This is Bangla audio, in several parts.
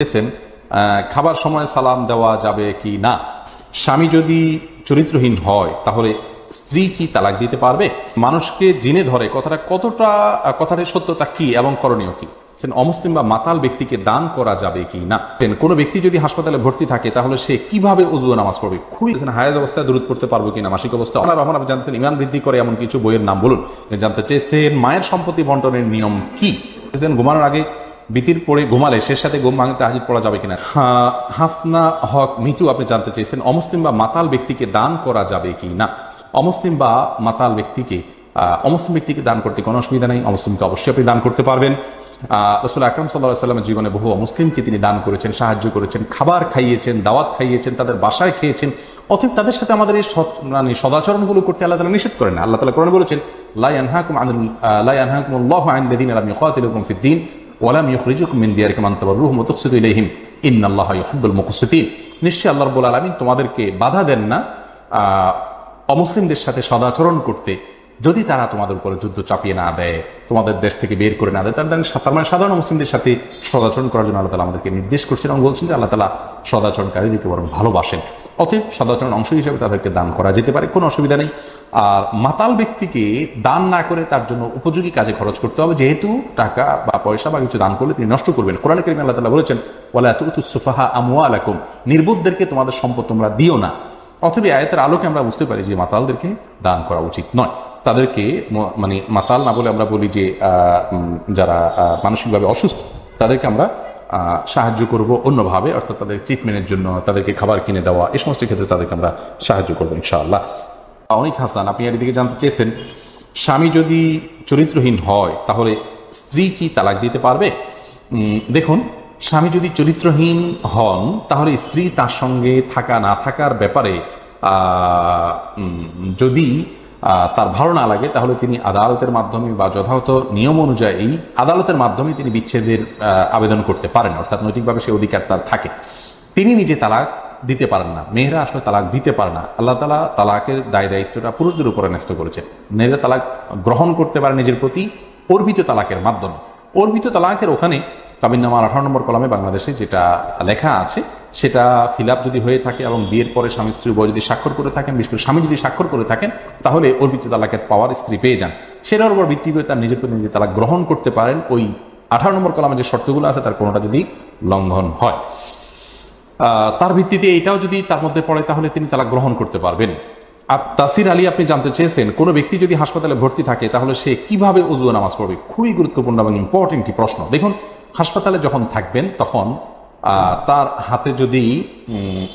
আহ, খাবার সময় সালাম দেওয়া যাবে কি না? স্বামী যদি চরিত্রহীন হয় তাহলে স্ত্রী কি তালাক দিতে পারবে? মানুষকে জিনে ধরে কথাটা কতটা আহ, কথাটার সত্যতা কি এবং করণীয় কি? অমুসলিম বা মাতাল ব্যক্তিকে দান করা যাবে কি না? কোনো ব্যক্তি যদি হাসপাতালে ভর্তি থাকে তাহলে সে কীভাবে উজু নামাজ পড়বে? খুবই হায়াজ অবস্থায় দূরত পড়তে পারব কিনা? মাসিক অবস্থা আল্লাহ রহমান আপনি জানতেছেন ইমান বৃদ্ধি করে এমন কিছু বইয়ের নাম বলুন। জানতে চেয়েছেন মায়ের সম্পত্তি বন্টনের নিয়ম কি? ঘুমানোর আগে বিতির পড়ে ঘুমালে সে সাথে ঘুম ভাঙতে হাজির পড়া যাবে কিনা? হাসনা হক মিটু আপনি জানতে চেয়েছেন অমুসলিম বা মাতাল ব্যক্তিকে দান করা যাবে কি না অমুসলিম বা মাতাল ব্যক্তিকে অমুসলিম ব্যক্তিকে দান করতে কোনো অসুবিধা নেই, অমুসলিমকে অবশ্যই আপনি দান করতে পারবেন। রসুল আকরম সাল্লাহ সাল্লামের জীবনে বহু অমুসলিমকে তিনি দান করেছেন, সাহায্য করেছেন, খাবার খাইয়েছেন, দাওয়াত খাইয়েছেন, তাদের বাসায় খেয়েছেন। অতএব তাদের সাথে আমাদের এই মানে সদাচরণগুলো করতে আল্লাহ তালা নিষেধ করেন আল্লাহ তালা কোরআন বলেছেন লাই আনহাকুম আনুল লাই আনহাকুম আইন লেদিন আলাম ফিদ্দিন ওয়ালাম ইউখরিজুকুম মিন দিয়ারিকুম আন তাবাররুহুম ওয়া তুকসিতু ইলাইহিম। ইন্নাল্লাহা ইউহিব্বুল মুকসিতিন। নিশ্চয়ই আল্লাহ রাব্বুল আলামিন তোমাদেরকে বাধা দেন না অমুসলিমদের সাথে সদাচরণ করতে। যদি তারা তোমাদের উপরে যুদ্ধ চাপিয়ে না দেয়, তোমাদের দেশ থেকে বের করে না দেয় তার মানে সাধারণ মুসলিমদের সাথে সদাচরণ করার জন্য আল্লাহ তালা আমাদেরকে নির্দেশ করছেন এবং বলছেন যে আল্লাহ তালা সদাচরণকারীদেরকে বরং ভালোবাসেন। অতএব সদাচরণ অংশ হিসেবে তাদেরকে দান করা যেতে পারে, কোনো অসুবিধা নেই। আর মাতাল ব্যক্তিকে দান না করে তার জন্য উপযোগী কাজে খরচ করতে হবে। যেহেতু টাকা বা পয়সা বা কিছু দান করলে তিনি নষ্ট করবেন কোরআন করিম আল্লাহ তালা বলেছেন ওলা তুতু সুফাহা আমুয়া আলাকুম নির্বোধদেরকে তোমাদের সম্পদ তোমরা দিও না। অথবা আয়াতের আলোকে আমরা বুঝতে পারি যে মাতালদেরকে দান করা উচিত নয়। তাদেরকে মানে মাতাল না বলে আমরা বলি যে যারা মানসিকভাবে অসুস্থ, তাদেরকে আমরা সাহায্য করব অন্যভাবে। অর্থাৎ তাদের ট্রিটমেন্টের জন্য তাদেরকে খাবার কিনে দেওয়া এই সমস্ত ক্ষেত্রে তাদেরকে আমরা সাহায্য করব ইনশাআল্লাহ। অনিক হাসান, আপনি এর দিকে জানতে চেয়েছেন, স্বামী যদি চরিত্রহীন হয়, তাহলে স্ত্রী কি তালাক দিতে পারবে? দেখুন, স্বামী যদি চরিত্রহীন হন, তাহলে স্ত্রী তার সঙ্গে থাকা না থাকার ব্যাপারে যদি তার ভালো না লাগে, তাহলে তিনি আদালতের মাধ্যমে বা যথাযথ নিয়ম অনুযায়ী আদালতের মাধ্যমে তিনি বিচ্ছেদের আবেদন করতে পারেন, অর্থাৎ নৈতিকভাবে সে অধিকার তার থাকে। তিনি নিজে তালাক দিতে পারেন না। মেয়েরা আসলে তালাক দিতে পারে না। আল্লাহ তালা তালাকের দায় দায়িত্বটা পুরুষদের উপরে ন্যস্ত করেছেন। মেয়েরা তালাক গ্রহণ করতে পারে নিজের প্রতি অর্পিত তালাকের মাধ্যমে। অর্পিত তালাকের ওখানে কাবিননামার আঠারো নম্বর কলামে বাংলাদেশে যেটা লেখা আছে, সেটা ফিল যদি হয়ে থাকে এবং বিয়ের পরে স্বামী স্ত্রী উভয় যদি স্বাক্ষর করে থাকেন, বিশেষ করে স্বামী যদি স্বাক্ষর করে থাকেন, তাহলে অর্পিত তালাকের পাওয়ার স্ত্রী পেয়ে যান। সেটার উপর ভিত্তি করে তার নিজের প্রতি নিজে তালাক গ্রহণ করতে পারেন। ওই আঠারো নম্বর কলামে যে শর্তগুলো আছে, তার কোনোটা যদি লঙ্ঘন হয়। তার ভিত্তিতে এটাও যদি তার মধ্যে পড়ে, তাহলে তিনি তালাক গ্রহণ করতে পারবেন। আর তাসির আলী, আপনি জানতে চেয়েছেন, কোনো ব্যক্তি যদি হাসপাতালে ভর্তি থাকে, তাহলে সে কীভাবে উজু নামাজ পড়বে? খুবই গুরুত্বপূর্ণ এবং ইম্পর্টেন্ট প্রশ্ন। দেখুন, হাসপাতালে যখন থাকবেন, তখন তার হাতে যদি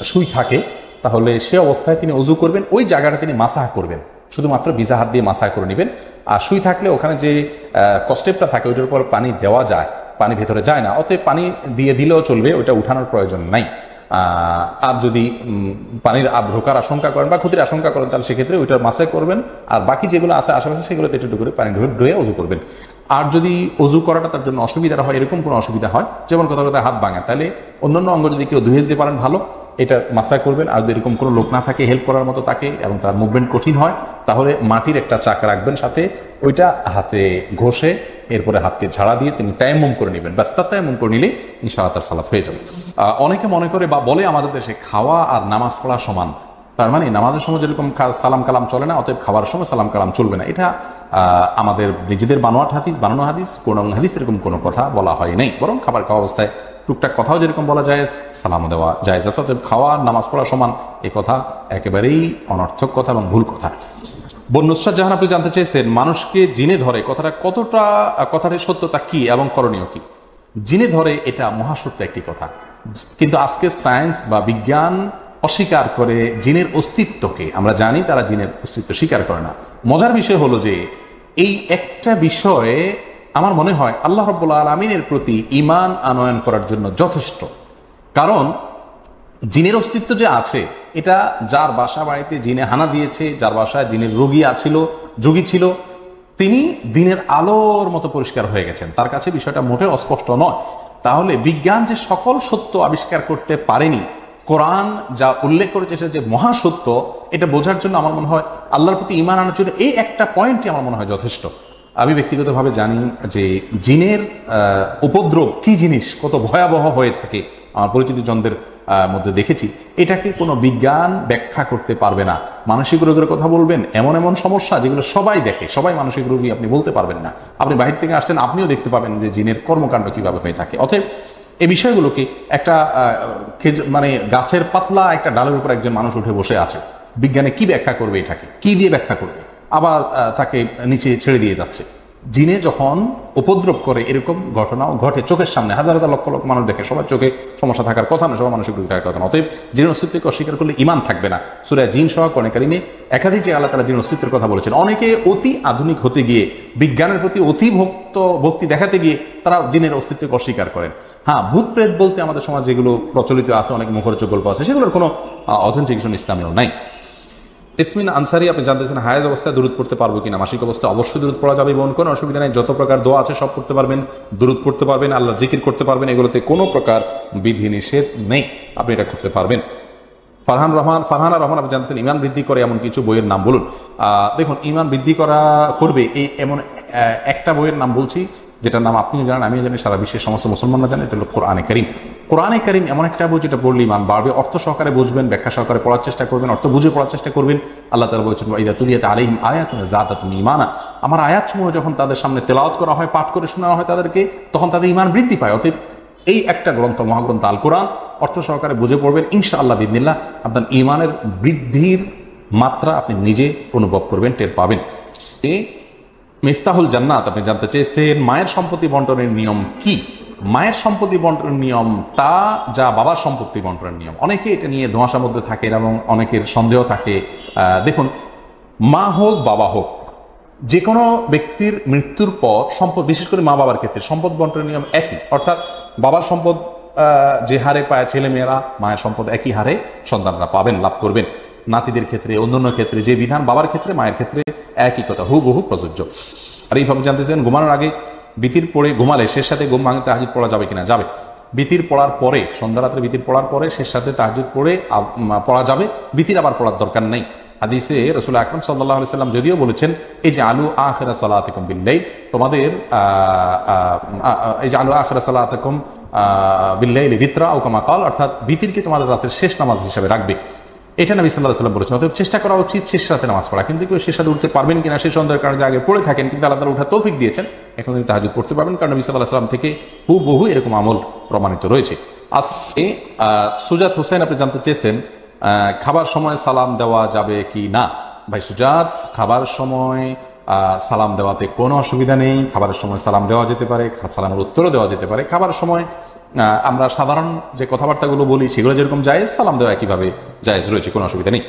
সুই থাকে, তাহলে সে অবস্থায় তিনি উজু করবেন, ওই জায়গাটা তিনি মাসাহ করবেন। শুধুমাত্র ভিজা হাত দিয়ে মাসাহ করে নেবেন। আর সুই থাকলে ওখানে যে কস্টেপটা থাকে, ওইটার উপর পানি দেওয়া যায়, পানি ভেতরে যায় না। অতএব পানি দিয়ে দিলেও চলবে, ওইটা উঠানোর প্রয়োজন নাই। আর যদি পানির ঢোকার আশঙ্কা করেন বা ক্ষতির আশঙ্কা করেন, তাহলে সেক্ষেত্রে ওইটার মাসে করবেন। আর বাকি যেগুলো আছে আশেপাশে, সেগুলোতে একটু করে পানি ঢুকে ধুয়ে অজু করবেন। আর যদি অজু করাটা তার জন্য অসুবিধা হয়, এরকম কোনো অসুবিধা হয়, যেমন কথা কথা হাত ভাঙা, তাহলে অন্যান্য অঙ্গ যদি কেউ ধুয়ে দিতে পারেন, ভালো। এটা মাসা করবেন। আর যদি এরকম কোনো লোক না থাকে হেল্প করার মতো তাকে এবং তার মুভমেন্ট কঠিন হয়, তাহলে মাটির একটা চাক রাখবেন সাথে। ওইটা হাতে ঘষে এরপরে হাতকে ঝাড়া দিয়ে তিনি তায়াম্মুম করে নেবেন। ব্যাস তার তায়াম্মুম করে নিলে ইনশাআল্লাহ তার সালাত হয়ে যাবে। অনেকে মনে করে বা বলে আমাদের দেশে খাওয়া আর নামাজ পড়া সমান। তার মানে নামাজের সময় যেরকম সালাম কালাম চলে না, অতএব খাবার সময় সালাম কালাম চলবে না। এটা আমাদের নিজেদের বানোয়াট হাদিস, বানানো হাদিস কোন হাদিস এরকম কোনো কথা বলা হয় নাই। বরং খাবার খাওয়া অবস্থায় টুকটাক কথাও যেরকম বলা যায় সালাম দেওয়া যায় অতএব খাওয়া নামাজ পড়া সমান এ কথা একেবারেই অনর্থক কথা এবং ভুল কথা। বন্যুসরাত জাহান আপনি জানতে চেয়েছেন মানুষকে জিনে ধরে কথাটা কতটা, কথাটার সত্যতা কি এবং করণীয় কি? জিনে ধরে এটা মহাসত্য একটি কথা। কিন্তু আজকে সায়েন্স বা বিজ্ঞান অস্বীকার করে জিনের অস্তিত্বকে, আমরা জানি তারা জিনের অস্তিত্ব স্বীকার করে না। মজার বিষয় হলো যে, এই একটা বিষয়ে আমার মনে হয় আল্লাহ রব্বুল্লা আলমিনের প্রতি ইমান আনয়ন করার জন্য যথেষ্ট। কারণ জিনের অস্তিত্ব যে আছে, এটা যার বাসা বাড়িতে জিনে হানা দিয়েছে, যার বাসায় জিনের রোগী আছিল, যোগী ছিল, তিনি দিনের আলোর মতো পরিষ্কার হয়ে গেছেন। তার কাছে বিষয়টা মোটেও অস্পষ্ট নয়। তাহলে বিজ্ঞান যে সকল সত্য আবিষ্কার করতে পারেনি, কোরআন যা উল্লেখ করেছে সেটা যে মহাসত্য, এটা বোঝার জন্য আমার মনে হয় আল্লাহর প্রতি ইমান আনার জন্য এই একটা পয়েন্টই আমার মনে হয় যথেষ্ট। আমি ব্যক্তিগতভাবে জানি যে জিনের উপদ্রব কি জিনিস, কত ভয়াবহ হয়ে থাকে, আমার পরিচিত জনদের মধ্যে দেখেছি, এটাকে কোনো বিজ্ঞান ব্যাখ্যা করতে পারবে না। মানসিক রোগের কথা বলবেন, এমন এমন সমস্যা যেগুলো সবাই দেখে, সবাই মানসিক রোগী আপনি বলতে পারবেন না। আপনি বাহির থেকে আসছেন, আপনিও দেখতে পাবেন যে জিনের কর্মকাণ্ড কীভাবে হয়ে থাকে। অতএব এই বিষয়গুলোকে একটা মানে গাছের পাতলা একটা ডালের উপর একজন মানুষ উঠে বসে আছে। বিজ্ঞানে কি ব্যাখ্যা করবে এটাকে? কি দিয়ে ব্যাখ্যা করবে? আবার তাকে নিচে ছেড়ে দিয়ে যাচ্ছে। জিনে যখন উপদ্রব করে, এরকম ঘটনাও ঘটে চোখের সামনে। হাজার হাজার লক্ষ লক্ষ মানুষ দেখে, সবার চোখে সমস্যা থাকার কথা না, সবার মানসিক রোগ থাকার কথা না। অতএব জিনের অস্তিত্বকে অস্বীকার করলে ইমান থাকবে না। সুরা জিন সহ কনে কারিমে একাধিক যে আল্লাহ তালা জিন অস্তিত্বের কথা বলেছেন, অনেকে অতি আধুনিক হতে গিয়ে, বিজ্ঞানের প্রতি অতি ভক্ত, ভক্তি দেখাতে গিয়ে তারা জিনের অস্তিত্বকে অস্বীকার করেন। হ্যাঁ ভূত প্রেত বলতে আমাদের সমাজ যেগুলো প্রচলিত আছে, অনেক মুখরোচক গল্প আছে, সেগুলোর কোনো অথেন্টিকেশন ইসলামেও নাই। ইসমিন আনসারি, আপনি জানতেছেন হায়াত অবস্থায় দূরত পড়তে পারব কিনা? মাসিক অবস্থায় অবশ্যই দূরত পড়া যাবে বোন কোনো অসুবিধা নেই। যত প্রকার দোয়া আছে সব করতে পারবেন দূরত পড়তে পারবেন আল্লাহ জিকির করতে পারবেন, এগুলোতে কোনো প্রকার বিধি নিষেধ নেই। আপনি এটা করতে পারবেন। ফারহান রহমান, ফারহানা রহমান, আপনি জানতেছেন ইমান বৃদ্ধি করে এমন কিছু বইয়ের নাম বলুন। দেখুন, ইমান বৃদ্ধি করা করবে, এই এমন একটা বইয়ের নাম বলছি। যেটার নাম আপনিও জানেন, আমিও জানি, সারা বিশ্বের সমস্ত মুসলমানরা জানেন এটা হলো কোরআনে করিম। কোরআনে করিম এমন একটা বই যেটা পড়লে ইমান বাড়বে, অর্থ সহকারে বুঝবেন, ব্যাখ্যা সহকারে পড়ার চেষ্টা করবেন, অর্থ বুঝে পড়ার চেষ্টা করবেন। আল্লাহ তালা বলছেন ইদা তুলিয়াতে আলিম আয়াত জাতা তুমি ইমানা আমার আয়াত সমূহ যখন তাদের সামনে তেলাওয়াত করা হয়, পাঠ করে শোনানো হয় তাদেরকে, তখন তাদের ইমান বৃদ্ধি পায়। অতএব এই একটা গ্রন্থ, মহাগ্রন্থ আল কোরআন অর্থ সহকারে বুঝে পড়বেন। ইনশাআল্লাহ বিদিনিল্লাহ আপনার ইমানের বৃদ্ধির মাত্রা আপনি নিজে অনুভব করবেন, টের পাবেন। মিফতাহুল জান্নাত, আপনি জানতে চেয়েছেন মায়ের সম্পত্তি বন্টনের নিয়ম কি? মায়ের সম্পত্তি বন্টনের নিয়ম তা যা বাবার সম্পত্তি বন্টনের নিয়ম। অনেকে এটা নিয়ে ধোঁয়াশার মধ্যে থাকে এবং অনেকের সন্দেহ থাকে। দেখুন, মা হোক, বাবা হোক যে কোনো ব্যক্তির মৃত্যুর পর সম্পদ, বিশেষ করে মা বাবার ক্ষেত্রে সম্পদ বন্টনের নিয়ম একই। অর্থাৎ বাবার সম্পদ যে হারে পায় ছেলে মেয়েরা মায়ের সম্পদ একই হারে সন্তানরা পাবেন, লাভ করবেন। নাতিদের ক্ষেত্রে, অন্যান্য ক্ষেত্রে যে বিধান বাবার ক্ষেত্রে, মায়ের ক্ষেত্রে একই কথা হুবহু প্রযোজ্য। আর এইভাবে জানতেছেন ঘুমানোর আগে বিতির পড়ে ঘুমালে শেষ সাথে ঘুম ভাঙতে তাহাজুদ পড়া যাবে কিনা? যাবে। বিতির পড়ার পরে সন্ধ্যা রাত্রে বিতির পড়ার পরে শেষ সাথে তাহাজুদ পড়ে পড়া যাবে। বিতির আবার পড়ার দরকার নেই। হাদিসে রসুল আকরম সাল্লাহ সাল্লাম যদিও বলেছেন এই যে আলু আখেরা সালাতকুম বিল্লাই তোমাদের আহ, আহ, আহ, এই যে আলু আখেরা সালাতকুম বিল্লাই ভিতরা ও কামা কাল অর্থাৎ বিতিরকে তোমাদের রাতের শেষ নামাজ হিসাবে রাখবে। এটা নবী সাল্লাহ সাল্লাম বলেছেন, অতএব চেষ্টা করা উচিত শেষ রাতে নামাজ পড়া। কিন্তু কেউ শেষ রাতে উঠতে পারবেন কিনা সেই সন্দেহের কারণে আগে পড়ে থাকেন, কিন্তু আল্লাহ তালা উঠা তৌফিক দিয়েছেন। এখন তিনি তাহাজুদ পড়তে পারবেন, কারণ নবী সাল্লাহ সাল্লাম থেকে বহু এরকম আমল প্রমাণিত রয়েছে। আজকে সুজাত হোসেন আপনি জানতে চেয়েছেন খাবার সময় সালাম দেওয়া যাবে কি না? ভাই, সুজাত, খাবার সময় সালাম দেওয়াতে কোনো অসুবিধা নেই। খাবারের সময় সালাম দেওয়া যেতে পারে সালামের উত্তরও দেওয়া যেতে পারে। খাবারের সময় আমরা সাধারণ যে কথাবার্তাগুলো বলি, সেগুলো যেরকম জায়েজ, সালাম দেওয়া একইভাবে জায়েজ রয়েছে, কোনো অসুবিধা নেই।